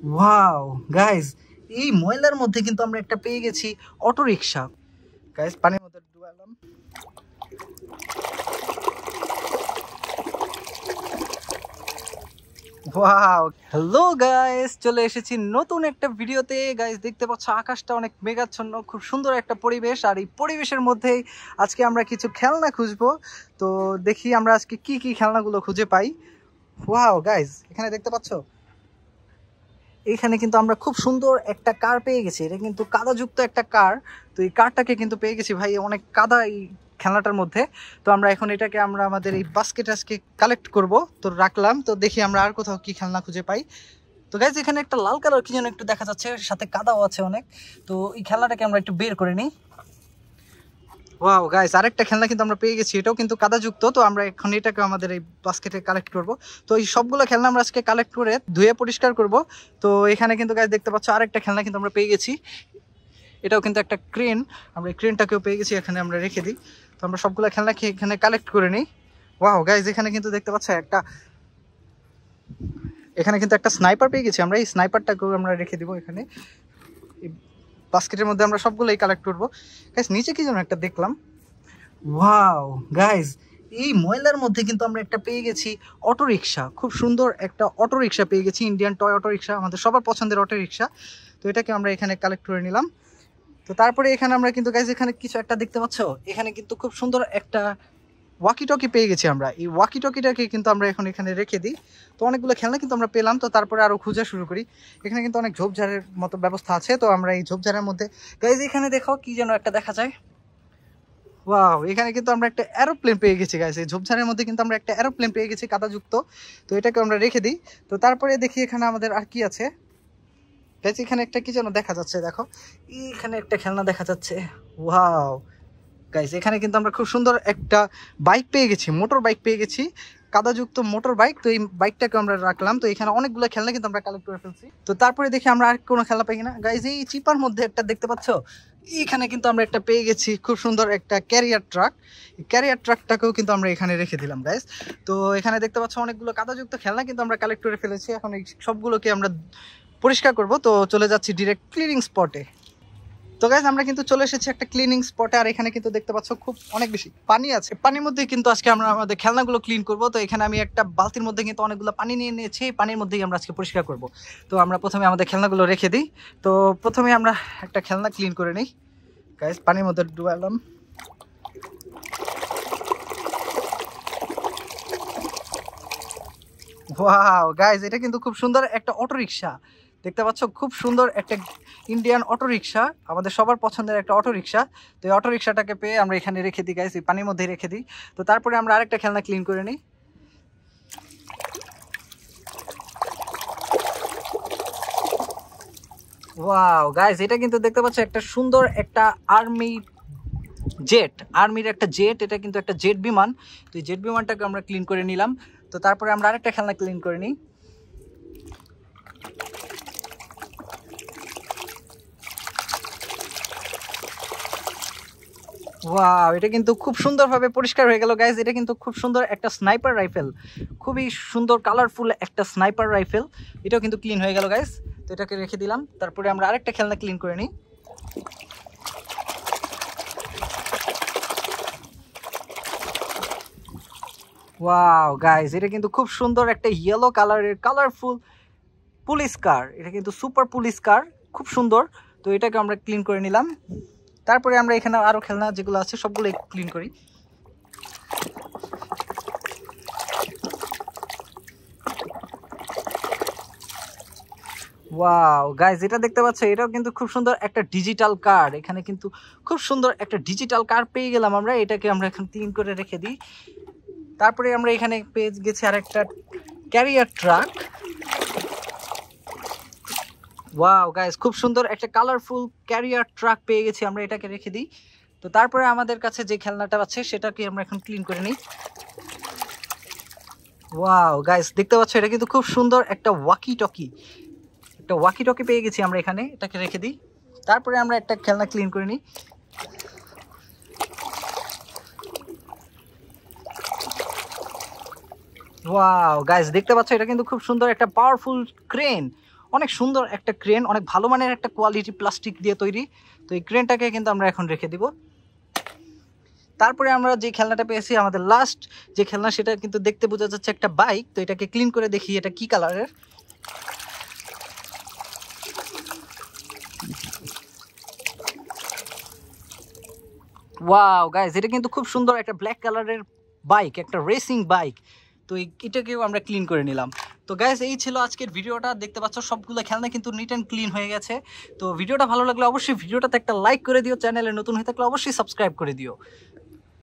Wow guys এই ময়লার মধ্যে কিন্তু আমরা একটা পেয়ে গেছি অটো রিক্সা গাইজ পানির মধ্যে ডুবালাম ওয়াও হ্যালো গাইস চলে এসেছি নতুন একটা ভিডিওতে। গাইস দেখতে পাচ্ছ আকাশটা অনেক মেঘাচ্ছন্ন, খুব সুন্দর একটা পরিবেশ। আর এই পরিবেশের মধ্যেই আজকে আমরা কিছু খেলনা খুঁজবো। তো দেখি আমরা আজকে কি কি খেলনাগুলো খুঁজে পাই। ওয়াও গাইস এখানে দেখতে পাচ্ছ? এখানে কিন্তু আমরা খুব সুন্দর একটা কার পেয়ে গেছি। এটা কিন্তু কাদাযুক্ত একটা কার তো এই কারটাকে কিন্তু পেয়ে গেছি ভাই অনেক কাদা এই খেলাটার মধ্যে। তো আমরা এখন এটাকে আমরা আমাদের এই বাস্কেট আজকে কালেক্ট করব। তো রাখলাম। তো দেখি আমরা আর কোথাও কি খেলনা খুঁজে পাই। তো গাইজ এখানে একটা লাল কালার কি যেন একটু দেখা যাচ্ছে। সাথে কাদাও আছে অনেক। তো এই খেলাটাকে আমরা একটু বের করে নিই। ওয়াও গাইস আরেকটা খেলনা কিন্তু আমরা পেয়ে গেছি। এটাও কিন্তু কাদাযুক্ত, তো আমরা এখন এটাকে আমাদের এই বাস্কেটে কালেক্ট করব। তো এই সবগুলো খেলনা আমরা আজকে কালেক্ট করে ধুয়ে পরিষ্কার করব। তো এখানে কিন্তু গাইস দেখতে পাচ্ছ আরেকটা খেলনা কিন্তু আমরা পেয়ে গেছি। এটাও কিন্তু একটা ক্রেন আমরা এই ক্রেনটাকেও পেয়ে গেছি, এখানে আমরা রেখে দিই। তো আমরা সবগুলো খেলনাকে এখানে কালেক্ট করে নিই। ওয়াও গাইজ এখানে কিন্তু দেখতে পাচ্ছ একটা এখানে কিন্তু একটা স্নাইপার পেয়ে গেছি আমরা। এই স্নাইপারটাকেও আমরা রেখে দিব এখানে। বাস্কেটের মধ্যে আমরা সবগুলোই কালেক্ট করব। গাইজ নিচে কি যেন একটা দেখলাম? ওয়াও গাইজ এই ময়লার মধ্যে কিন্তু আমরা একটা পেয়ে গেছি অটো রিক্সা খুব সুন্দর একটা অটো রিক্সা পেয়ে গেছি ইন্ডিয়ান টয় অটো রিক্সা আমাদের সবার পছন্দের অটো রিক্সা তো এটাকে আমরা এখানে কালেক্ট করে নিলাম। তো তারপরে এখানে আমরা কিন্তু গাইজ এখানে কিছু একটা দেখতে পাচ্ছ? এখানে কিন্তু খুব সুন্দর একটা ওয়াকি টকি পেয়ে গেছি আমরা। এই ওয়াকি টকিটাকে কিন্তু আমরা এখন এখানে রেখে দিই। তো অনেকগুলো খেলনা কিন্তু আমরা পেলাম, তো তারপরে আরও খোঁজা শুরু করি। এখানে কিন্তু অনেক ঝোপঝাড়ের মতো ব্যবস্থা আছে, তো আমরা এই ঝোপঝাড়ের মধ্যে গাইজ এখানে দেখো কি যেন একটা দেখা যায়। ওয়াও এখানে কিন্তু আমরা একটা অ্যারোপ্লেন পেয়ে গেছি গাইজ এই ঝোপঝাড়ের মধ্যে কিন্তু আমরা একটা অ্যারোপ্লেন পেয়ে গেছি কাদাযুক্ত। তো এটাকে আমরা রেখে দিই। তো তারপরে দেখি এখানে আমাদের আর কি আছে। গাইজ এখানে একটা কি যেন দেখা যাচ্ছে, দেখো। এখানে একটা খেলনা দেখা যাচ্ছে। ওয়াও গাইজ এখানে কিন্তু আমরা খুব সুন্দর একটা বাইক পেয়ে গেছি মোটর বাইক পেয়ে গেছি, কাদাযুক্ত মোটর বাইক তো এই বাইকটাকে আমরা রাখলাম। তো এখানে অনেকগুলো খেলনা কিন্তু আমরা কালেক্ট করে ফেলছি। তো তারপরে দেখি আমরা আর কোনো খেলা পাই কিনা। গাইজ এই চিপার মধ্যে একটা দেখতে পাচ্ছ? এখানে কিন্তু আমরা একটা পেয়ে গেছি খুব সুন্দর একটা ক্যারিয়ার ট্রাক ক্যারিয়ার ট্রাকটাকেও কিন্তু আমরা এখানে রেখে দিলাম গাইজ তো এখানে দেখতে পাচ্ছ অনেকগুলো কাদাযুক্ত খেলনা কিন্তু আমরা কালেক্ট করে ফেলেছি। এখন এই সবগুলোকে আমরা পরিষ্কার করব। তো চলে যাচ্ছি ডিরেক্ট ক্লিনিং স্পটে তো গাইজ আমরা কিন্তু চলে এসেছি একটা ক্লিনিং স্পটে আর এখানে কিন্তু দেখতে পাচ্ছ খুব অনেক বেশি পানি আছে। পানির মধ্যে কিন্তু আজকে আমরা আমাদের খেলনাগুলো ক্লিন করব। তো এখানে আমি একটা বালতির মধ্যে কিন্তু অনেকগুলো পানি নিয়ে নিয়েছি। পানির মধ্যেই আমরা আজকে পরিষ্কার করব। তো আমরা প্রথমে আমাদের খেলনাগুলো রেখে দিই। তো প্রথমে আমরা একটা খেলনা ক্লিন করে নিই। গাইজ পানির মধ্যে ডুবালাম ওয়াও গাইজ এটা কিন্তু খুব সুন্দর একটা অটো রিক্সা দেখতে পাচ্ছ, খুব সুন্দর একটা ইন্ডিয়ান অটো রিক্সা আমাদের সবার পছন্দের একটা অটো রিক্সা তো এই অটো রিক্সাটাকে পেয়ে আমরা এখানে রেখে দিই এই পানির মধ্যে রেখে দিই। তো তারপরে আমরা আরেকটা খেলনা ক্লিন করে নিই। ওয়াও গাইজ এটা কিন্তু দেখতে পাচ্ছ, একটা সুন্দর একটা আর্মি জেট আর্মির একটা জেট এটা কিন্তু একটা জেট বিমান। তো এই জেট বিমানটাকে আমরা ক্লিন করে নিলাম। তো তারপরে আমরা আরেকটা খেলনা ক্লিন করে নিই। ওয়াও এটা কিন্তু খুব সুন্দরভাবে পরিষ্কার হয়ে গেল গাইজ এটা কিন্তু খুব সুন্দর একটা স্নাইপার রাইফেল খুবই সুন্দর কালারফুল একটা স্নাইপার রাইফেল এটাও কিন্তু ক্লিন হয়ে গেল গাইজ তো এটাকে রেখে দিলাম। তারপরে আমরা আরেকটা খেলনা ক্লিন করে নিই। ওয়াও গাইজ এটা কিন্তু খুব সুন্দর একটা ইয়েলো কালারের কালারফুল পুলিশ কার এটা কিন্তু সুপার পুলিশ কার খুব সুন্দর। তো এটাকে আমরা ক্লিন করে নিলাম। তারপরে আমরা এখানে আরও খেলনা যেগুলো আছে, সবগুলো ক্লিন করি। ওয়াও গাইজ এটা দেখতে পাচ্ছ, এটাও কিন্তু খুব সুন্দর একটা ডিজিটাল কার্ড এখানে কিন্তু খুব সুন্দর একটা ডিজিটাল কার্ড পেয়ে গেলাম আমরা। এটাকে আমরা এখন ক্লিন করে রেখে দিই। তারপরে আমরা এখানে পেয়ে গেছি আর একটা ক্যারিয়ার ট্রাক ওয়াও গাইজ খুব সুন্দর একটা কালারফুল ক্যারিয়ার ট্রাক পেয়ে গেছি আমরা, এটাকে রেখে দিই। তো তারপরে আমাদের কাছে যে খেলনাটা আছে, সেটাকে আমরা এখন ক্লিন করে নিই। ওয়াও গাইজ দেখতে পাচ্ছ, এটা কিন্তু খুব সুন্দর একটা ওয়াকি টকি একটা ওয়াকি টকি পেয়ে গেছি আমরা এখানে, এটাকে রেখে দিই। তারপরে আমরা একটা খেলনা ক্লিন করে নিই। ওয়াও গাইজ দেখতে পাচ্ছ, এটা কিন্তু খুব সুন্দর একটা পাওয়ারফুল ক্রেন অনেক সুন্দর একটা ক্রেন, অনেক ভালো মানের একটা কোয়ালিটি প্লাস্টিক দিয়ে তৈরি। তো এই ক্রেনটাকে কিন্তু আমরা এখন রেখে দিব। তারপরে আমরা যে খেলনাটা পেয়েছি, আমাদের লাস্ট যে খেলনা, সেটা কিন্তু দেখতে বোঝা যাচ্ছে একটা বাইক তো এটাকে ক্লিন করে দেখি এটা কি কালারের ওয়াও গাইজ এটা কিন্তু খুব সুন্দর একটা ব্ল্যাক কালারের বাইক একটা রেসিং বাইক তো এটাকেও আমরা ক্লিন করে নিলাম। তো গ্যাস এই ছিল আজকের ভিডিওটা। দেখতে পাচ্ছ, সবগুলো খেলনা কিন্তু নিট অ্যান্ড ক্লিন হয়ে গেছে। তো ভিডিওটা ভালো লাগলে অবশ্যই ভিডিওটাতে একটা লাইক করে দিও চ্যানেলে নতুন হয়ে থাকলে অবশ্যই সাবস্ক্রাইব করে দিও।